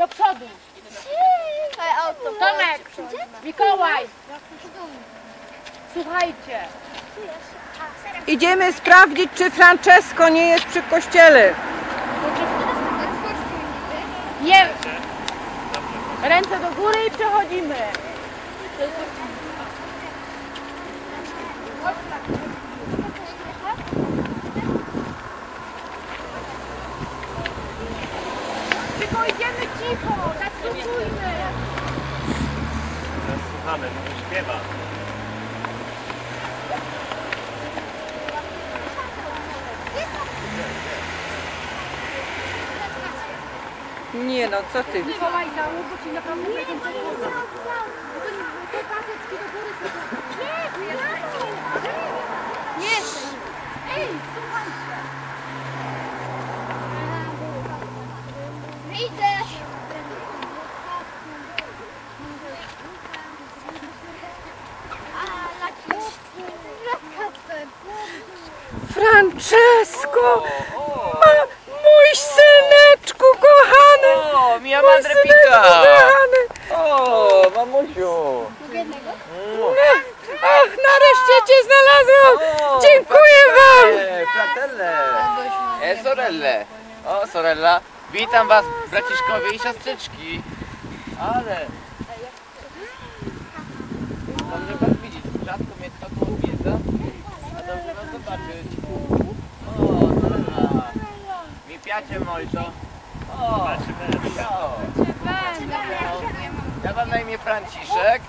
Do przodu. Tomek, Mikołaj. Słuchajcie. Idziemy sprawdzić, czy Francesco nie jest przy kościele. Nie. Ręce do góry i przechodzimy. Idziemy cicho, tak słuchujmy. Teraz słuchamy, może śpiewa. Nie no, co ty? Załóż, bo ci naprawdę nie Nie, Ej, słuchajcie. Idę. Francesco! Ma, mój syneczku kochany! O, mia Mój madre pika! kochany! O, mamusiu! Ach, nareszcie cię znalazłam! O, Dziękuję wam! Fratelle! E, sorelle! O, sorella! Witam was, braciszkowie i siostrzyczki! Ale... Dobrze was widzieć. Rzadko mnie kto tu odwiedza. A dobrze was zobaczyć. O, sorella! Mi piacie molto. O, o. Ja mam na imię Franciszek.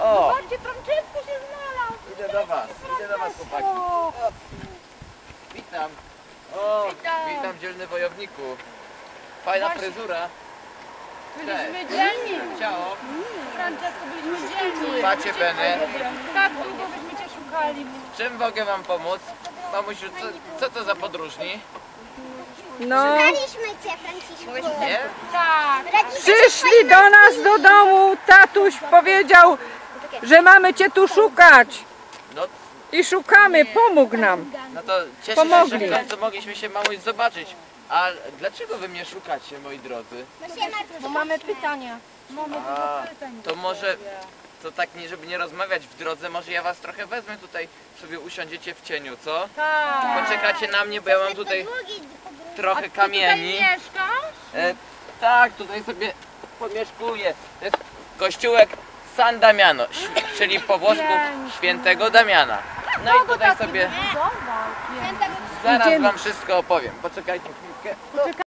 O, Gdzie Francesco się znalazł? idę do was, idę do was chłopaki. O, Witam. O, witam dzielny wojowniku. Fajna fryzura. Byliśmy dzielni. Ciało. Francesco, byliśmy dzielni. Macie Benny. Tak długo byśmy cię szukali. Czym mogę wam pomóc? Mamusiu, co, co to za podróżni? No, Znaliśmy cię, Franciszku. Tak. przyszli do nas do domu, tatuś powiedział, że mamy cię tu szukać. No, I szukamy, pomógł nam. no to cieszę Pomogli. się, że w końcu mogliśmy się mamuś zobaczyć. A dlaczego wy mnie szukacie, moi drodzy? Bo mamy pytania. A, to może, to tak nie, żeby nie rozmawiać w drodze, może ja was trochę wezmę tutaj, sobie usiądziecie w cieniu, co? Tak. Poczekacie na mnie, bo ja mam tutaj trochę tutaj kamieni. mieszkasz? E, tak, tutaj sobie pomieszkuję. To jest kościółek San Damiano, czyli po włosku świętego Damiana. No i tutaj sobie zaraz wam wszystko opowiem. Poczekajcie chwilkę.